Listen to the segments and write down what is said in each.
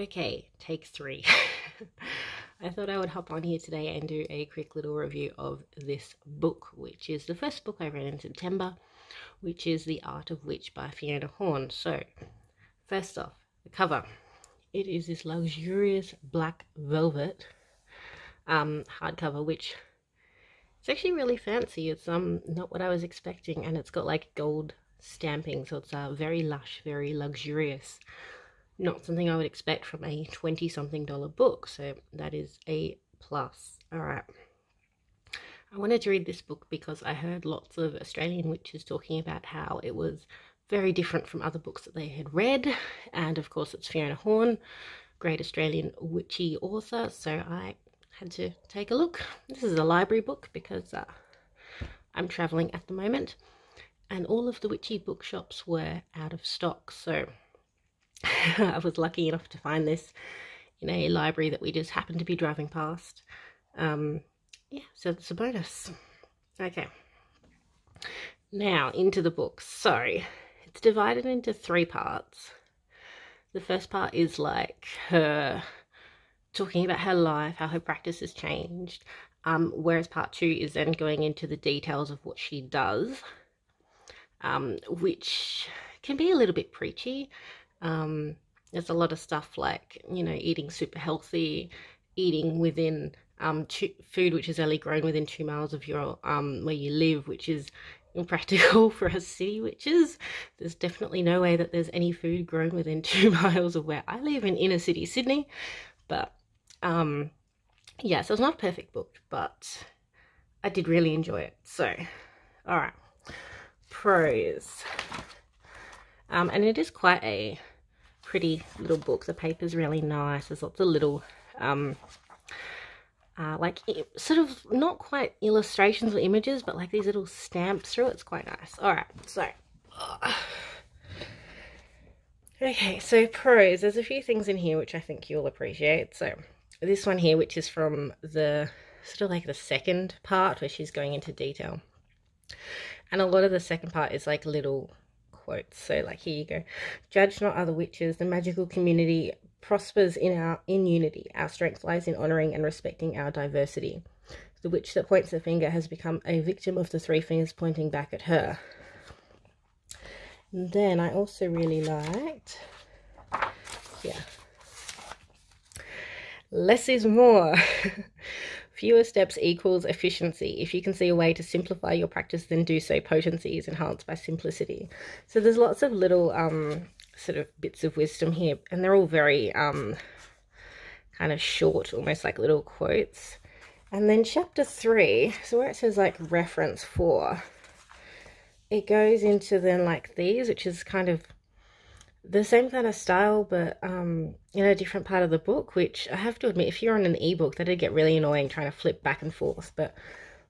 Okay, take three. I thought I would hop on here today and do a quick little review of this book, which is the first book I read in September, which is The Art of Witch by Fiona Horne. So, first off, the cover. It is this luxurious black velvet um, hardcover, which it's actually really fancy. It's um not what I was expecting, and it's got like gold stamping, so it's uh, very lush, very luxurious not something I would expect from a 20 something dollar book. So that is a plus. All right. I wanted to read this book because I heard lots of Australian witches talking about how it was very different from other books that they had read. And of course, it's Fiona Horne, great Australian witchy author. So I had to take a look. This is a library book because uh, I'm traveling at the moment. And all of the witchy bookshops were out of stock. So I was lucky enough to find this in a library that we just happened to be driving past. Um, yeah, so it's a bonus. Okay. Now, into the book. So, it's divided into three parts. The first part is like her talking about her life, how her practice has changed. Um, whereas part two is then going into the details of what she does, um, which can be a little bit preachy. Um, there's a lot of stuff like, you know, eating super healthy, eating within um, two, food which is only grown within two miles of your um, where you live, which is impractical for us city witches. There's definitely no way that there's any food grown within two miles of where I live in inner city Sydney. But um, yeah, so it's not a perfect book, but I did really enjoy it. So, all right, pros. Um, and it is quite a pretty little book. The paper's really nice. There's lots of little, um, uh, like, sort of not quite illustrations or images, but like these little stamps through. It's quite nice. All right, so. Uh, okay, so pros. There's a few things in here which I think you'll appreciate. So this one here, which is from the sort of like the second part where she's going into detail. And a lot of the second part is like little quotes. So like here you go. Judge not other witches. The magical community prospers in our in unity. Our strength lies in honoring and respecting our diversity. The witch that points the finger has become a victim of the three fingers pointing back at her. And then I also really liked, yeah, less is more. Fewer steps equals efficiency. If you can see a way to simplify your practice, then do so. Potency is enhanced by simplicity. So there's lots of little um, sort of bits of wisdom here, and they're all very um, kind of short, almost like little quotes. And then chapter three, so where it says like reference four, it goes into then like these, which is kind of the same kind of style, but um, in a different part of the book, which I have to admit, if you're on an ebook, that did get really annoying trying to flip back and forth. But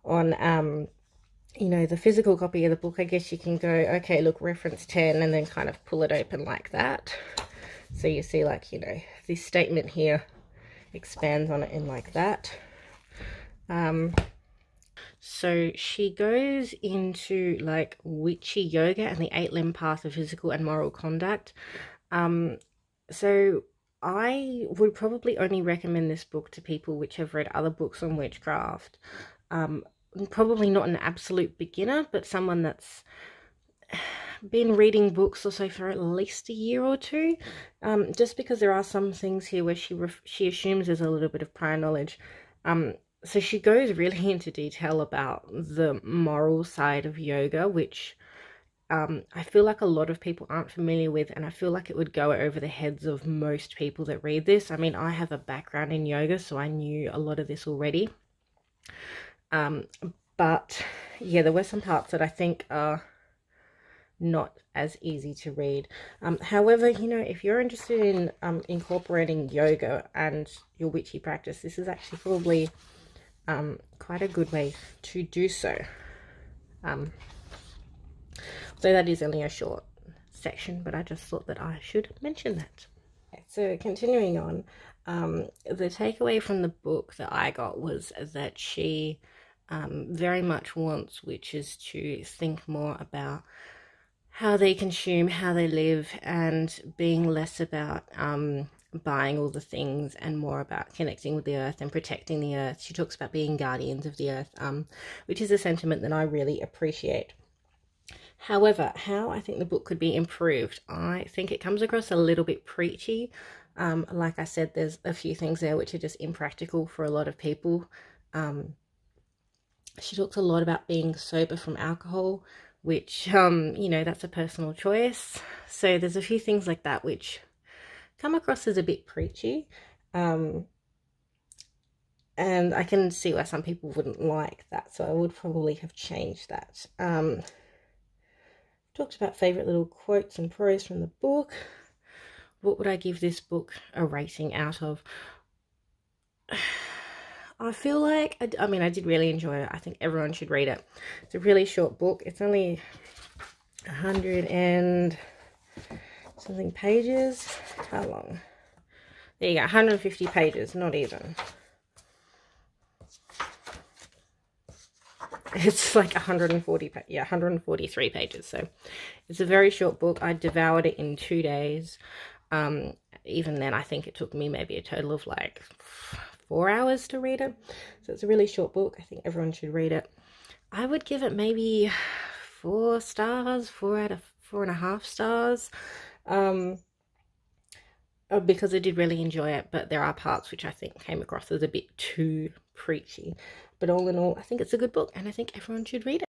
on, um, you know, the physical copy of the book, I guess you can go, okay, look, reference 10, and then kind of pull it open like that. So you see, like, you know, this statement here expands on it in like that. Um, so she goes into like witchy yoga and the eight limb path of physical and moral conduct. Um, so I would probably only recommend this book to people which have read other books on witchcraft. Um, probably not an absolute beginner, but someone that's been reading books or so for at least a year or two. Um, just because there are some things here where she she assumes there's a little bit of prior knowledge. Um, so she goes really into detail about the moral side of yoga, which um, I feel like a lot of people aren't familiar with, and I feel like it would go over the heads of most people that read this. I mean, I have a background in yoga, so I knew a lot of this already. Um, but yeah, there were some parts that I think are not as easy to read. Um, however, you know, if you're interested in um, incorporating yoga and your witchy practice, this is actually probably um, quite a good way to do so. Um, so that is only a short section, but I just thought that I should mention that. So continuing on, um, the takeaway from the book that I got was that she um, very much wants witches to think more about how they consume, how they live, and being less about um, buying all the things and more about connecting with the earth and protecting the earth. She talks about being guardians of the earth, um, which is a sentiment that I really appreciate. However, how I think the book could be improved, I think it comes across a little bit preachy. Um, like I said, there's a few things there which are just impractical for a lot of people. Um, she talks a lot about being sober from alcohol, which, um, you know, that's a personal choice. So there's a few things like that which come across as a bit preachy. Um, and I can see why some people wouldn't like that, so I would probably have changed that. Um, talked about favourite little quotes and prose from the book. What would I give this book a rating out of? I feel like, I, I mean, I did really enjoy it. I think everyone should read it. It's a really short book. It's only a hundred and something pages. How long? There you go, 150 pages, not even. It's like 140, yeah, 143 pages. So it's a very short book. I devoured it in two days. Um, even then, I think it took me maybe a total of like four hours to read it. So it's a really short book. I think everyone should read it. I would give it maybe four stars, four out of four and a half stars. Um, uh, because I did really enjoy it, but there are parts which I think came across as a bit too preachy. But all in all, I think it's a good book and I think everyone should read it.